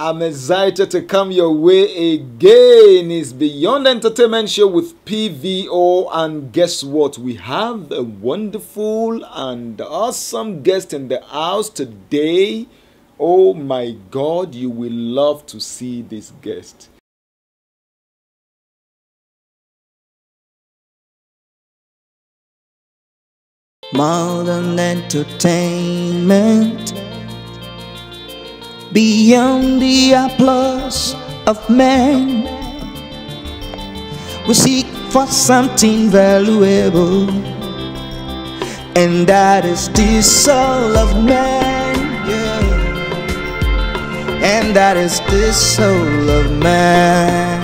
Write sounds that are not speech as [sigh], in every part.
I'm excited to come your way again. It's Beyond Entertainment Show with PVO. And guess what? We have a wonderful and awesome guest in the house today. Oh my God, you will love to see this guest. Modern entertainment beyond the applause of men. We seek for something valuable, and that is the soul of man. Yeah. And that is the soul of man.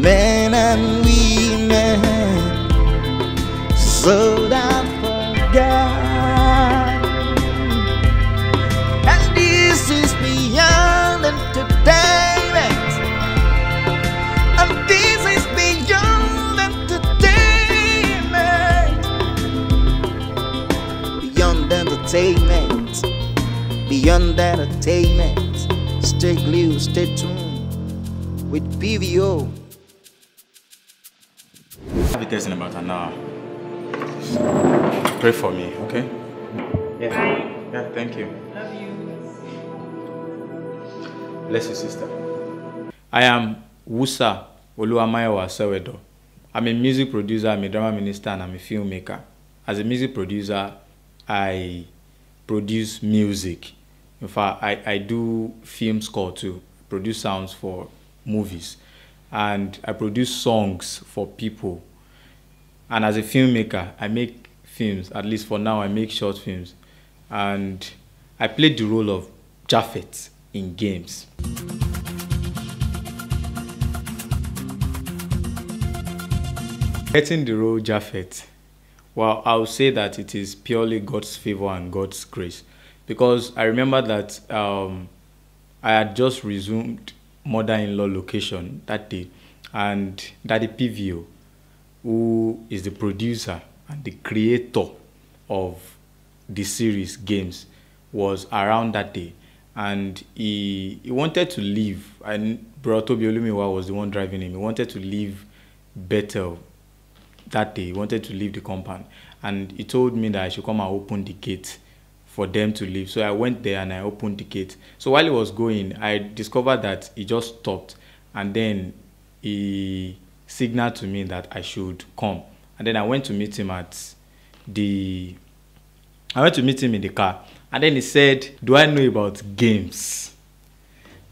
Men and women so entertainment. Stay glued, stay tuned with PVO. I'll be there in about an hour. Pray for me, okay? Yeah. Yeah, thank you. Love you. Bless you, sister. I am Wusa Oluwamayowa Sewedo. I'm a music producer, I'm a drama minister, and I'm a filmmaker. As a music producer, I produce music. In fact, I, I do film score too, produce sounds for movies, and I produce songs for people. And as a filmmaker, I make films, at least for now, I make short films. And I played the role of Japhet in games. Getting the role Japhet, well, I'll say that it is purely God's favor and God's grace. Because I remember that um, I had just resumed mother-in-law location that day, and Daddy PVO, who is the producer and the creator of the series games, was around that day, and he he wanted to leave. And Bro Tobi Olumiwa was the one driving him. He wanted to leave Bethel that day. He wanted to leave the compound, and he told me that I should come and open the gate for them to leave. So I went there and I opened the gate. So while he was going, I discovered that he just stopped, and then he signaled to me that I should come. And then I went to meet him at the. I went to meet him in the car, and then he said, "Do I know about games?"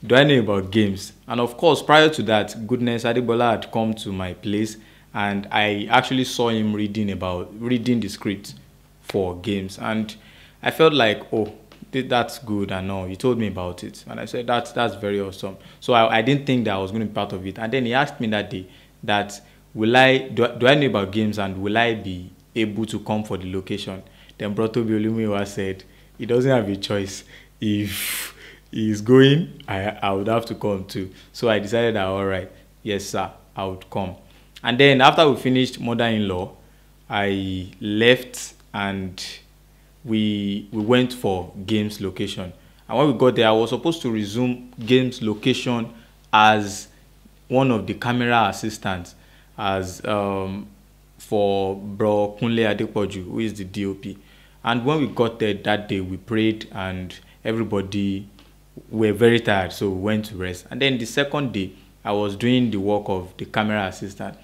do I know about games? And of course, prior to that, Goodness Adibola had come to my place and I actually saw him reading about reading the script for games. And I felt like, oh, th- that's good and all. He told me about it. And I said, that's, that's very awesome. So I, I didn't think that I was going to be part of it. And then he asked me that day that, will I, do, I- do I know about games and will I be able to come for the location? Then Brotobi Olumiwa said, he doesn't have a choice. If he's going, I, I would have to come too. So I decided that, all right, yes, sir, I would come. And then after we finished mother-in-law, I left and we we went for games location. And when we got there, I was supposed to resume games location as one of the camera assistants, as um, for Bro Kunle Adepoju, who is the DOP. And when we got there that day, we prayed and everybody were very tired, so we went to rest. And then the second day, I was doing the work of the camera assistant,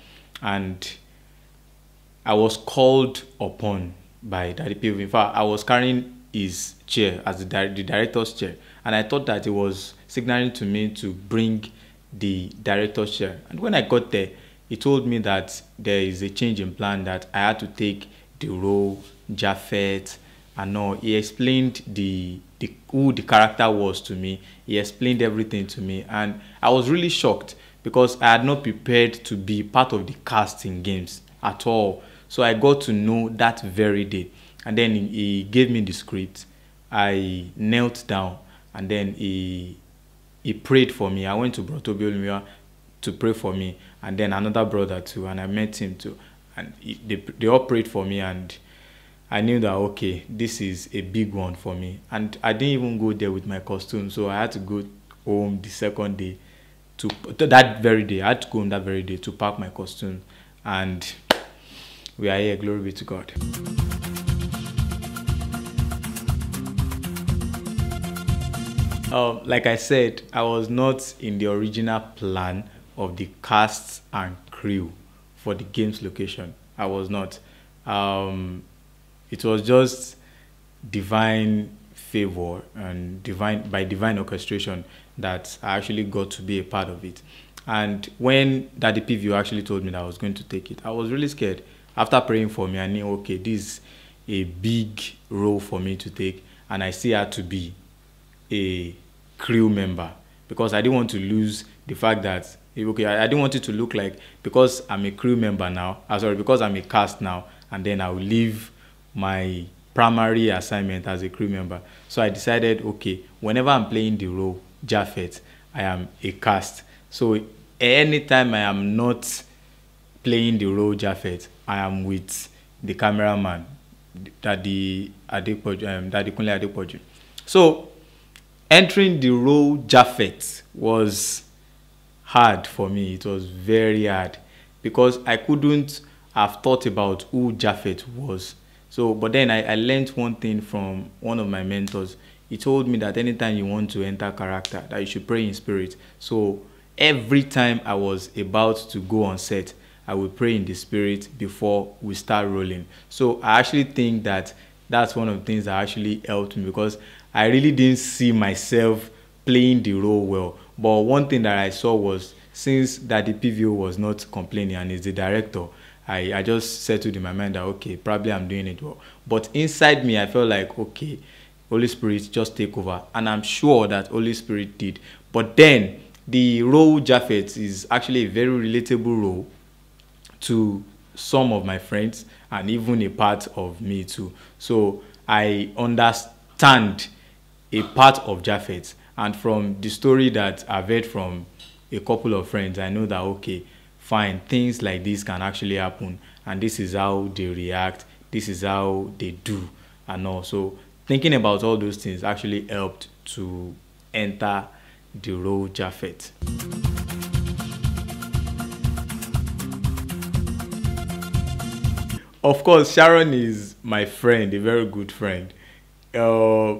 and I was called upon by Daddy PV. In fact, I was carrying his chair as the, the director's chair, and I thought that it was signaling to me to bring the director's chair. And when I got there, he told me that there is a change in plan that I had to take the role Japhet and all. He explained the, the who the character was to me. He explained everything to me, and I was really shocked because I had not prepared to be part of the cast in games at all. So I got to know that very day, and then he, he gave me the script. I knelt down, and then he he prayed for me. I went to Brotobi Olumiwa to pray for me, and then another brother too, and I met him too, and he, they they all prayed for me, and I knew that okay, this is a big one for me, and I didn't even go there with my costume, so I had to go home the second day to that very day. I had to go home that very day to pack my costume, and we are here. Glory be to God. Um, like I said, I was not in the original plan of the cast and crew for the games location. I was not. Um, it was just divine favor and divine by divine orchestration that I actually got to be a part of it. And when Daddy PVO actually told me that I was going to take it, I was really scared. After praying for me, I knew okay, this is a big role for me to take, and I see her to be a crew member because I didn't want to lose the fact that okay, I, didn't want it to look like because I'm a crew member now. Uh, sorry, because I'm a cast now, and then I will leave my primary assignment as a crew member. So I decided, okay, whenever I'm playing the role Japhet, I am a cast. So anytime I am not playing the role Japhet, I am with the cameraman, Daddy Adepoju, um, Daddy Kunle Adepoju. So entering the role Japhet was hard for me. It was very hard because I couldn't have thought about who Japhet was. So, but then I, I learned one thing from one of my mentors. He told me that anytime you want to enter character, that you should pray in spirit. So every time I was about to go on set, I would pray in the spirit before we start rolling. So I actually think that that's one of the things that actually helped me because I really didn't see myself playing the role well. But one thing that I saw was since that the PVO was not complaining and is the director, I, I just settled in my mind that okay, probably I'm doing it well. But inside me, I felt like okay, Holy Spirit just take over, and I'm sure that Holy Spirit did. But then the role Japhet is actually a very relatable role to some of my friends and even a part of me too. So I understand a part of Japhet. And from the story that I've heard from a couple of friends, I know that, okay, fine, things like this can actually happen. And this is how they react, this is how they do. And also, thinking about all those things actually helped to enter the role Japhet. Of course, Sharon is my friend, a very good friend. Uh,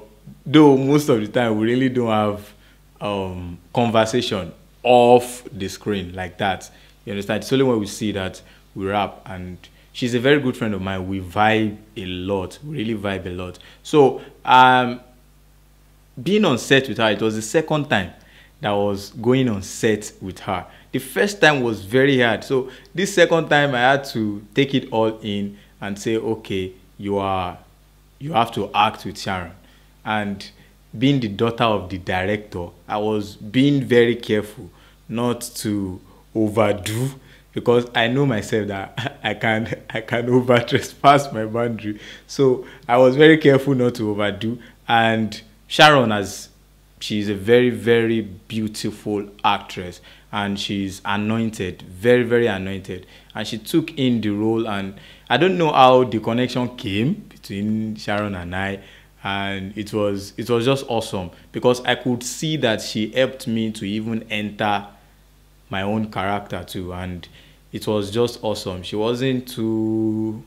though most of the time we really don't have um, conversation off the screen like that. You understand? It's only when we see that we rap and she's a very good friend of mine. We vibe a lot. We really vibe a lot. So um being on set with her, it was the second time that I was going on set with her. The first time was very hard. So this second time I had to take it all in and say, okay, you are you have to act with Sharon and being the daughter of the director, I was being very careful not to overdo because I know myself that [laughs] I can I can over trespass my boundary. So I was very careful not to overdo. And Sharon as she's a very very beautiful actress and she's anointed, very very anointed. And she took in the role and I don't know how the connection came between Sharon and I and it was it was just awesome because I could see that she helped me to even enter my own character too and it was just awesome she wasn't too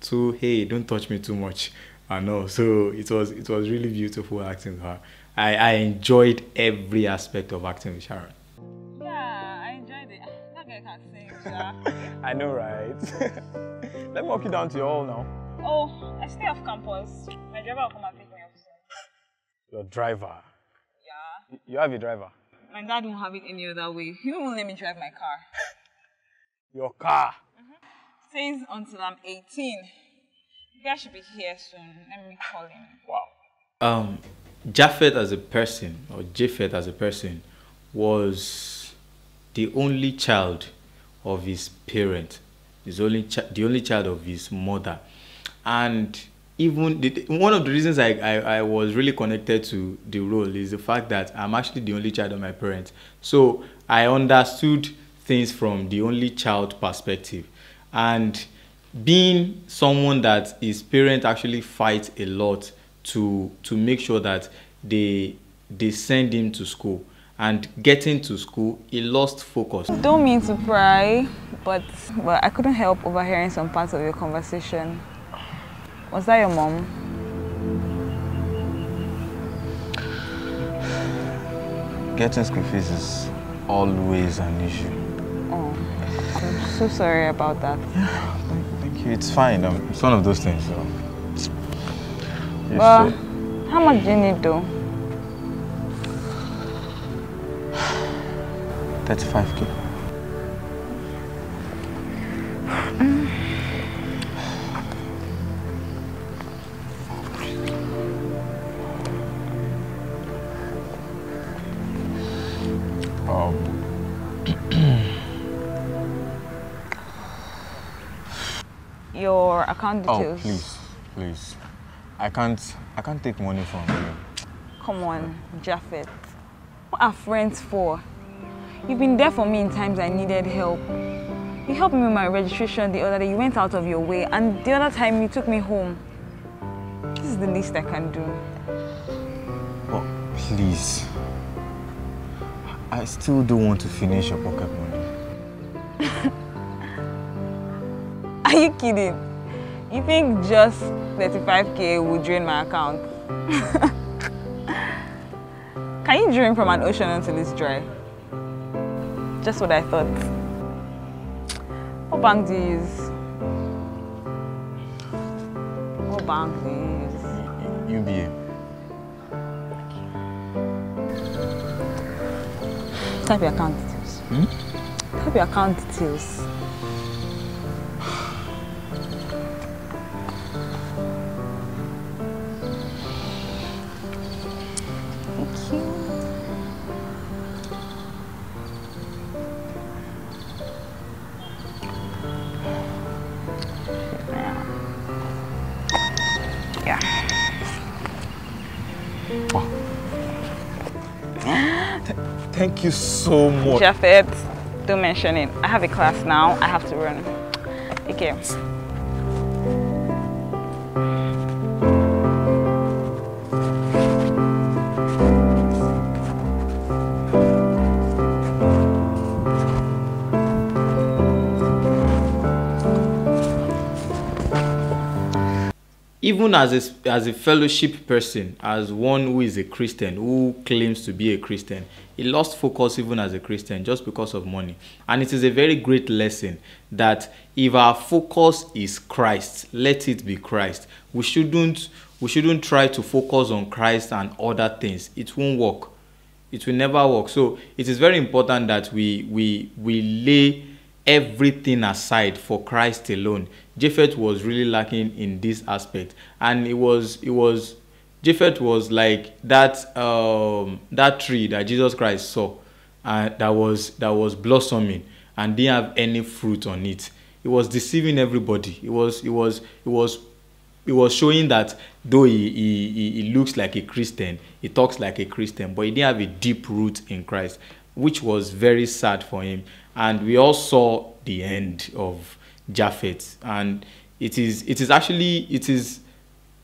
too hey don't touch me too much I know so it was it was really beautiful acting with her I, I enjoyed every aspect of acting with Sharon Yeah, I enjoyed it. That guy can sing. [laughs] I know, right? [laughs] Let me walk you down to your hall now. oh, I stay off campus. My driver will come and pick me up soon. Your driver. Yeah. You have a driver. My dad won't have it any other way. He won't let me drive my car. [laughs] Your car. Mm-hmm. Says until I'm 18. The guy should be here soon. Let me call him. Wow. um Japhet as a person or Japhet as a person was the only child of his parent his only chi- the only child of his mother and even the, one of the reasons I, I, I was really connected to the role is the fact that I'm actually the only child of my parents. So I understood things from the only child perspective. And being someone that his parents actually fight a lot to to make sure that they they send him to school and getting to school he lost focus Don't mean to pry, but but I couldn't help overhearing some parts of your conversation. Was that your mom? Getting school fees is always an issue. Oh, I'm so sorry about that. Thank, thank you. It's fine. Um, it's one of those things. So. Well, should- how much do you need though? 35k. Um, Your account oh, details. please, please. I can't, I can't take money from you. Come on, Japhet. What are friends for? You've been there for me in times I needed help. You helped me with my registration the other day. You went out of your way, and the other time you took me home. This is the least I can do. But please, I still don't want to finish your pocket money. [laughs] Are you kidding? You think just 35k will drain my account? [laughs] Can you drink from an ocean until it's dry? Just what I thought. What bank do you use? What bank do you use? UBA. Type your account details. Hmm? Type your account details. You so much. Japhet, don't mention it. I have a class now. I have to run. Take even as a, as a fellowship person, as one who is a Christian, who claims to be a Christian, he lost focus even as a Christian just because of money. And it is a very great lesson that if our focus is Christ, let it be Christ. We shouldn't we shouldn't try to focus on Christ and other things. It won't work. It will never work. So it is very important that we we we lay everything aside for Christ alone. Japhet was really lacking in this aspect, and it was it was Japhet was like that um, that tree that Jesus Christ saw, uh, that was that was blossoming and didn't have any fruit on it. It was deceiving everybody. It was it was it was it was showing that though he, he, he looks like a Christian, he talks like a Christian, but he didn't have a deep root in Christ, which was very sad for him. And we all saw the end of Japhet, and it is it is actually it is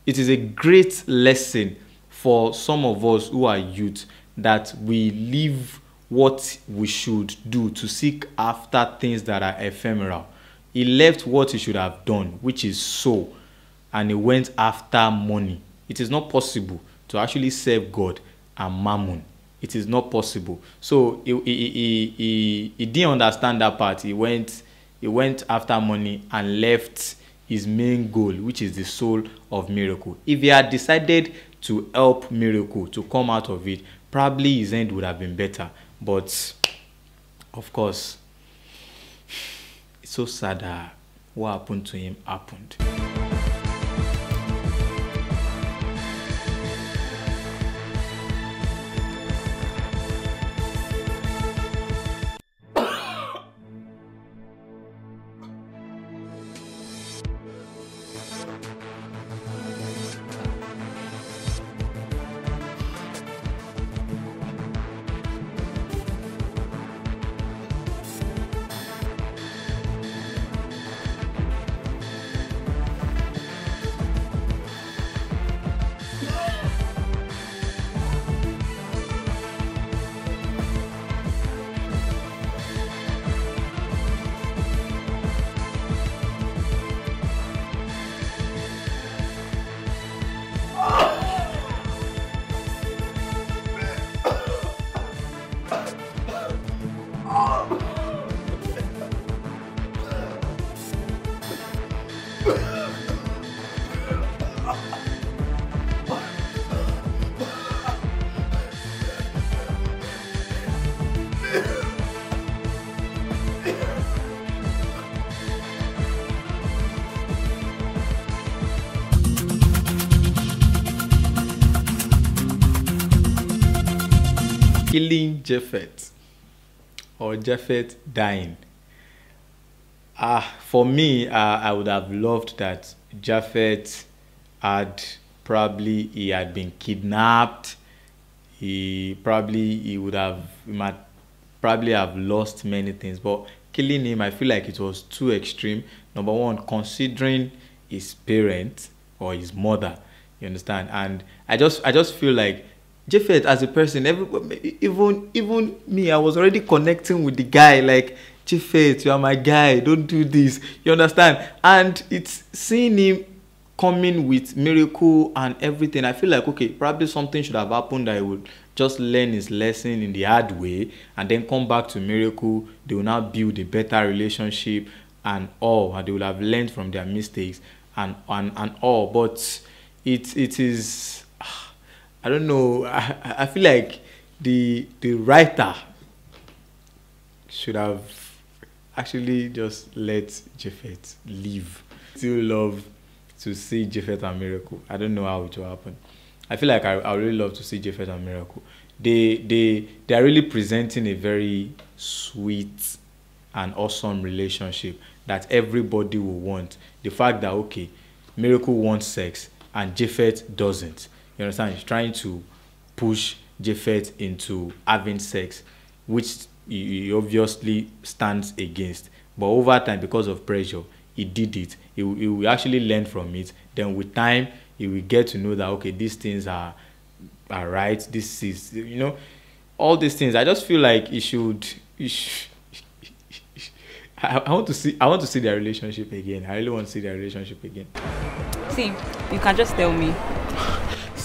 it is a great lesson for some of us who are youth that we leave what we should do to seek after things that are ephemeral. He left what he should have done, which is sow, and he went after money. It is not possible to actually serve God and mammon. It is not possible. So he, he, he, he, he didn't understand that part. He went, he went after money and left his main goal, which is the soul of miracle. If he had decided to help miracle to come out of it, probably his end would have been better. But of course, it's so sad that what happened to him happened. Killing Japhet or Japhet dying. Ah, for me, uh, I would have loved that Japhet had probably he had been kidnapped. He probably he would have he might probably have lost many things. But killing him, I feel like it was too extreme. Number one, considering his parents or his mother, you understand, and I just I just feel like Japhet as a person, even even me, I was already connecting with the guy. Like Japhet, you are my guy. Don't do this. You understand? And it's seeing him coming with miracle and everything. I feel like okay, probably something should have happened he would just learn his lesson in the hard way and then come back to miracle. They will now build a better relationship and all, and they will have learned from their mistakes and and and all. But it it is I don't know. I, I feel like the the writer should have actually just let Japhet live. Still love to see Japhet and Miracle. I don't know how it will happen. I feel like I, I really love to see Japhet and Miracle. They they they are really presenting a very sweet and awesome relationship that everybody will want. The fact that okay, Miracle wants sex and Japhet doesn't you understand? He's trying to push Japhet into having sex, which he obviously stands against. But over time, because of pressure, he did it. He, he will actually learn from it. Then with time, he will get to know that okay, these things are are right. This is you know all these things. I just feel like he should. He should I want to see. I want to see their relationship again. I really want to see their relationship again. See, you can just tell me.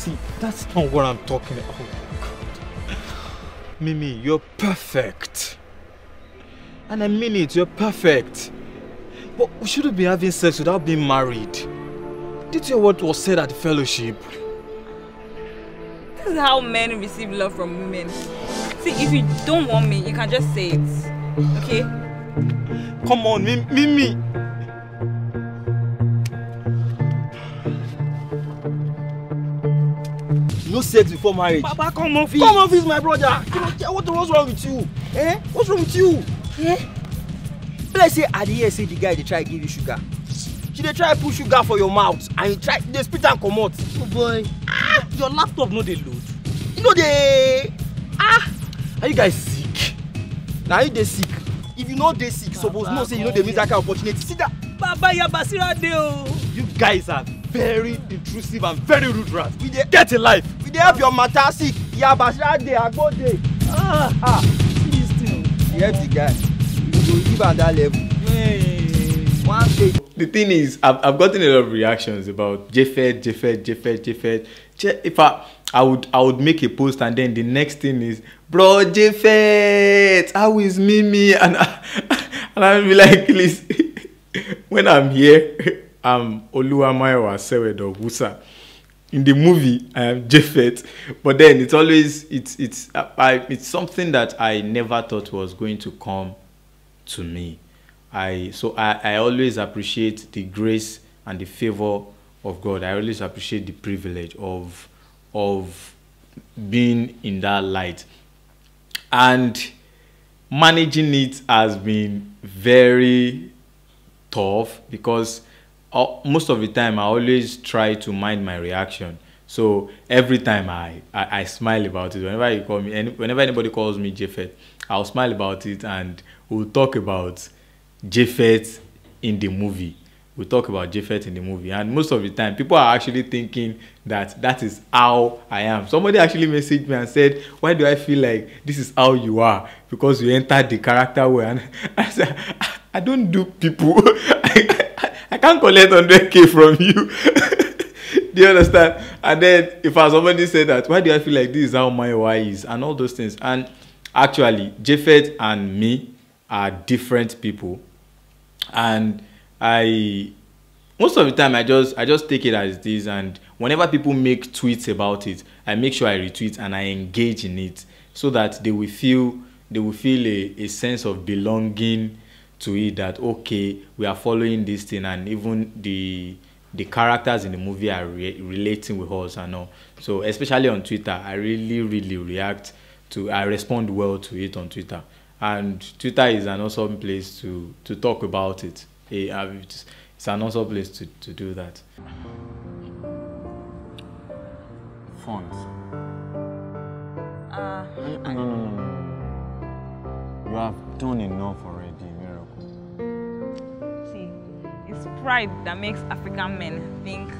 See, that's not what I'm talking about. Oh, God. Mimi, you're perfect. And I mean it, you're perfect. But we shouldn't be having sex without being married. Did you hear what was said at the fellowship? This is how men receive love from women. See, if you don't want me, you can just say it. Okay? Come on, Mimi. No sex before marriage. Papa, come office. Come office, my brother. What, what's wrong with you? Eh? What's wrong with you? Eh? Let's say I hear say the guy dey try give you sugar. She dey try put sugar for your mouth and you try dey spit am comot. Oh boy. Ah, your laptop no dey load. You no dey. Ah, are you guys sick? Na you dey sick. If you no dey sick, you suppose know say you no dey miss that kind of opportunity. See that. Baba Yabasira dey o. You guys are very intrusive and very rude rats. We dey get a life. Dey help your matter sick. Yabasira dey, Agbo dey. Ah, ah. You help the guy. You go give am that level. Hey. One day. The thing is, I've, I've gotten a lot of reactions about Japhet, Japhet, Japhet, Japhet. Je- If I, I would, I would make a post and then the next thing is, bro, Japhet, how is Mimi? [laughs] And I, and I'll be like, please, [laughs] when I'm here, I'm Oluwamayowa Sewedo Wusa. In the movie, I am but then it's always it's it's I, it's something that I never thought was going to come to me. I so I, I always appreciate the grace and the favor of God. I always appreciate the privilege of of being in that light. And managing it has been very tough because most of the time I always try to mind my reaction. So every time I, I, I smile about it. Whenever you call me, any, whenever anybody calls me Japhet, I'll smile about it and we'll talk about Japhet in the movie. We'll talk about Japhet in the movie. And most of the time, people are actually thinking that that is how I am. Somebody actually messaged me and said, Why do I feel like this is how you are? Because you entered the character well. And [laughs] I said, I don't do people. [laughs] I, can't collect 100k from you. [laughs] do you understand? And then if somebody said that, why do I feel like this is how my why is? And all those things. And actually, Japhet and me are different people. And I most of the time I just I just take it as it is and whenever people make tweets about it, I make sure I retweet and I engage in it so that they will feel they will feel a, a sense of belonging to it that okay we are following this thing and even the the characters in the movie are re relating with us and all so especially on twitter i really really react to I respond well to it on Twitter, and Twitter is an awesome place to to talk about it. Eh, uh, It's it's an awesome place to, to do that. Funds. Uh, No, no, no, no, no. You have done enough already, it's pride that makes African men think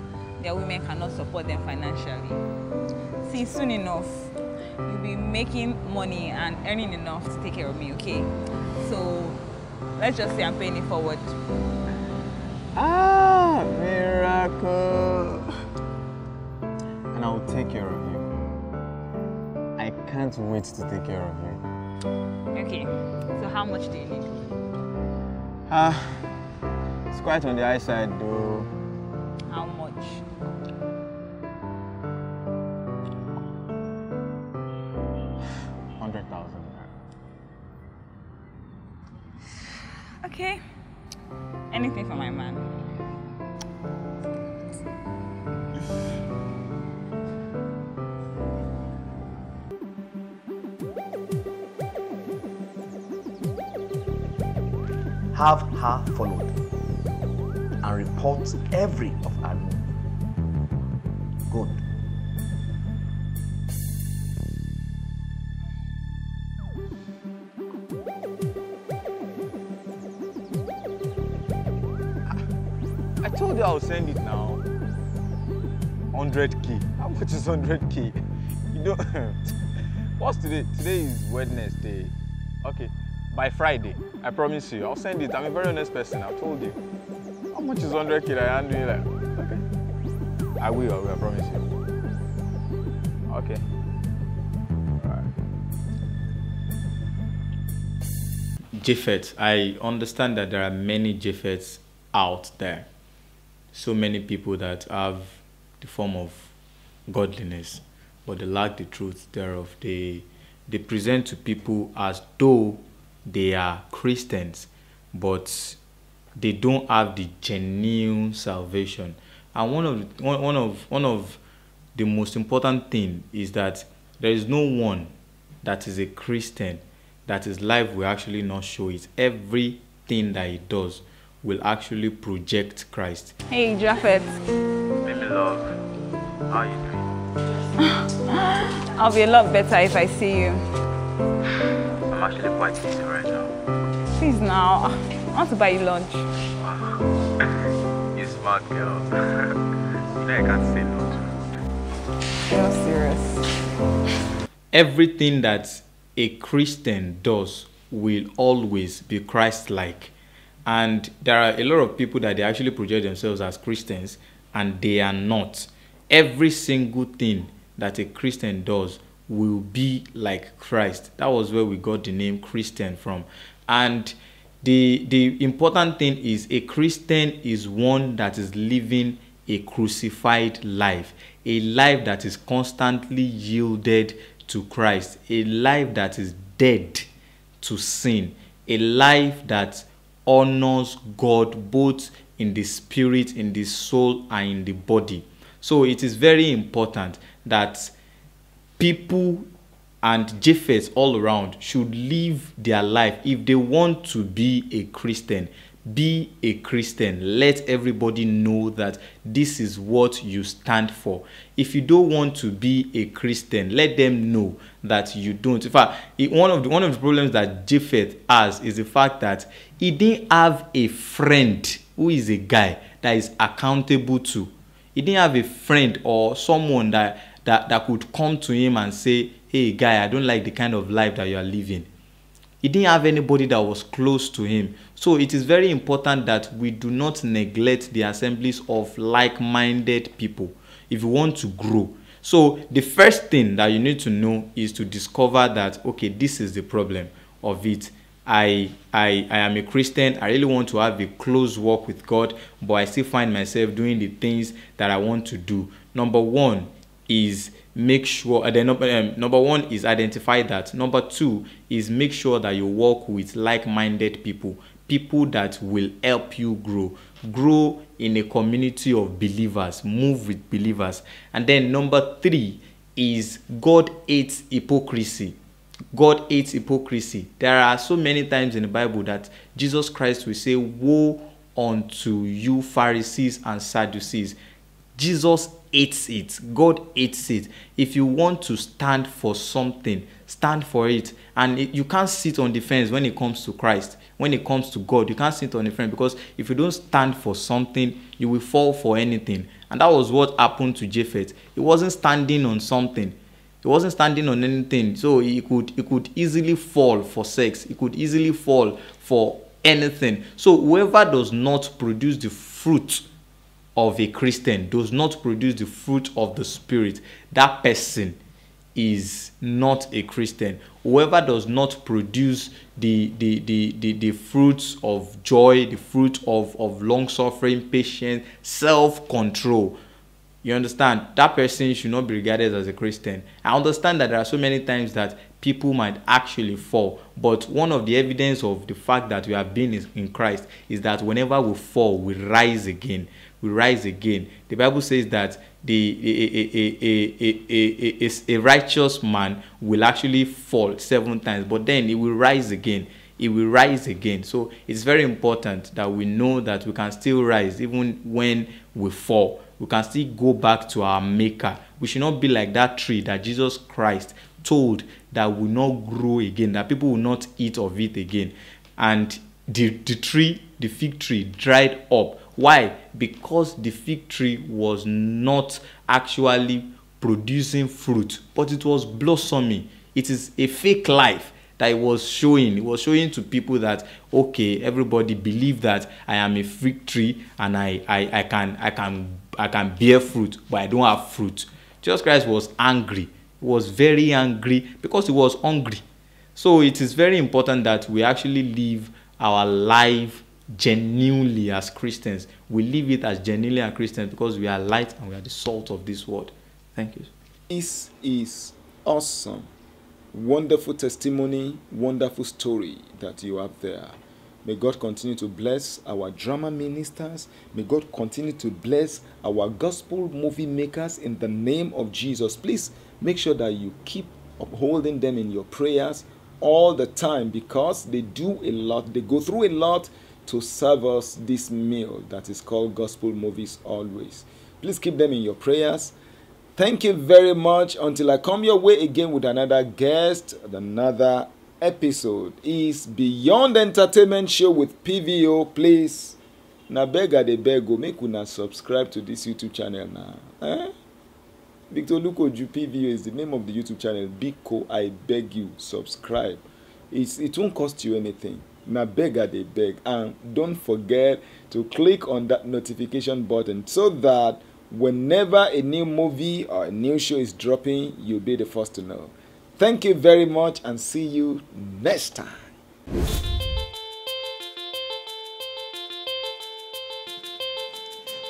their women cannot support them financially. See, soon enough, you'll be making money and earning enough to take care of me, okay? So, let's just say I'm paying it forward. Ah, Miracle. And I will take care of you. I can't wait to take care of you. Okay, so how much do you need? Ah, it's quite on the high side though. And every of her move. Good. I told you I'll send it now. 100k. How much is 100k? You don't. [laughs] What's today? Today is Wednesday. Okay, by Friday, I promise you, I'll send it. I'm a very honest person. I've told you. How much is 100k that I handle you like? Okay. I will. I will. I promise you. Okay. Alright. Japhet, I understand that there are many Japhets out there. So many people that have the form of godliness, but they lack the truth thereof. They they present to people as though they are Christians, but they don't have the genuine salvation. And one of the, one, one of one of the most important thing is that there is no one that is a Christian that his life will actually not show it. Everything that he does will actually project Christ. Hey, Japhet. Baby love, how are you doing? [laughs] I'll be a lot better if I see you. I'm actually quite busy right now. Please now. I want to buy you lunch. [laughs] You smart girl. [laughs] you know I can't say no to You're serious. everything that a Christian does will always be Christ like. And there are a lot of people that they actually project themselves as Christians and they are not. Every single thing that a Christian does will be like Christ. That was where we got the name Christian from. And the the important thing is a Christian is one that is living a crucified life, a life that is constantly yielded to Christ, a life that is dead to sin, a life that honors God both in the spirit, in the soul, and in the body. So it is very important that people and Japheth all around should live their life if they want to be a Christian. Be a Christian. Let everybody know that this is what you stand for. If you don't want to be a Christian, let them know that you don't. In fact, one of the one of the problems that Japheth has is the fact that he didn't have a friend who is a guy that is accountable to. He didn't have a friend or someone that that that could come to him and say, "Hey, guy, I don't like the kind of life that you are living." he didn't have anybody that was close to him. So it is very important that we do not neglect the assemblies of like minded people if you want to grow. So the first thing that you need to know is to discover that okay, this is the problem of it. I, I I am a Christian. I really want to have a close walk with God, but I still find myself doing the things that I want to do. Number one is make sure uh, the number um, number one is identify that number two is make sure that you work with like-minded people people that will help you grow grow in a community of believers move with believers and then number three is god hates hypocrisy God hates hypocrisy. There are so many times in the Bible that Jesus Christ will say, Woe unto you, Pharisees and Sadducees. Jesus hates it. God hates it. If you want to stand for something, stand for it. And you can't sit on the fence when it comes to Christ. When it comes to God, you can't sit on the fence because if you don't stand for something, you will fall for anything. And that was what happened to Japheth. He wasn't standing on something. He wasn't standing on anything. So he could he could easily fall for sex. He could easily fall for anything. So whoever does not produce the fruit of a Christian does not produce the fruit of the Spirit, that person is not a Christian. Whoever does not produce the, the, the, the, the fruits of joy, the fruit of, of long suffering, patience, self control, you understand? That person should not be regarded as a Christian. I understand that there are so many times that people might actually fall, but one of the evidence of the fact that we have been in Christ is that whenever we fall, we rise again will rise again. The Bible says that the a, a, a, a, a, righteous man will actually fall seven times, but then he will rise again. He will rise again. So it's very important that we know that we can still rise even when we fall. We can still go back to our Maker. We should not be like that tree that Jesus Christ told that will not grow again, that people will not eat of it again. And the, the tree, the fig tree, dried up why? Because the fig tree was not actually producing fruit, but it was blossoming. It is a fake life that it was showing. It was showing to people that okay, everybody believe that I am a fig tree and I, I, I can I can I can bear fruit, but I don't have fruit. Jesus Christ was angry. He was very angry because he was hungry. So it is very important that we actually live our life genuinely as Christians. We live it as genuinely as Christians because we are light and we are the salt of this world. Thank you. This is awesome. Wonderful testimony, wonderful story that you have there. May God continue to bless our drama ministers. May God continue to bless our gospel movie makers in the name of Jesus. Please make sure that you keep upholding them in your prayers all the time because they do a lot, they go through a lot to serve us this meal that is called Gospel Movies Always. Please keep them in your prayers. Thank you very much. Until I come your way again with another guest, another episode is Beyond Entertainment Show with PVO. Please, na beg I dey beg o make una subscribe to this YouTube channel now. Eh? Victor Olukoju PVO is the name of the YouTube channel. Biko, I beg you, subscribe. It's, it won't cost you anything. Na beg i dey beg. And don't forget to click on that notification button so that whenever a new movie or a new show is dropping you'll be the first to know. Thank you very much and see you next time.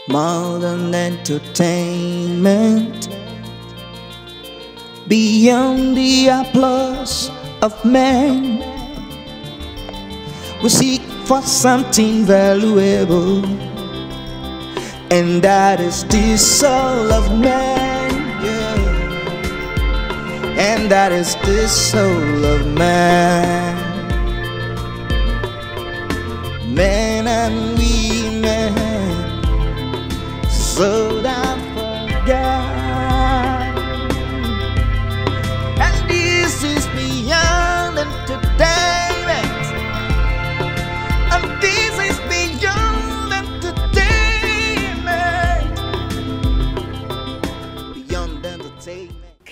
More than entertainment. Beyond the applause of men we seek for something valuable, and that is the soul of man. Yeah. And that is the soul of man. Men and women, so that forgot.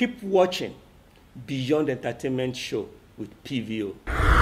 Keep watching Beyond Entertainment Show with PVO.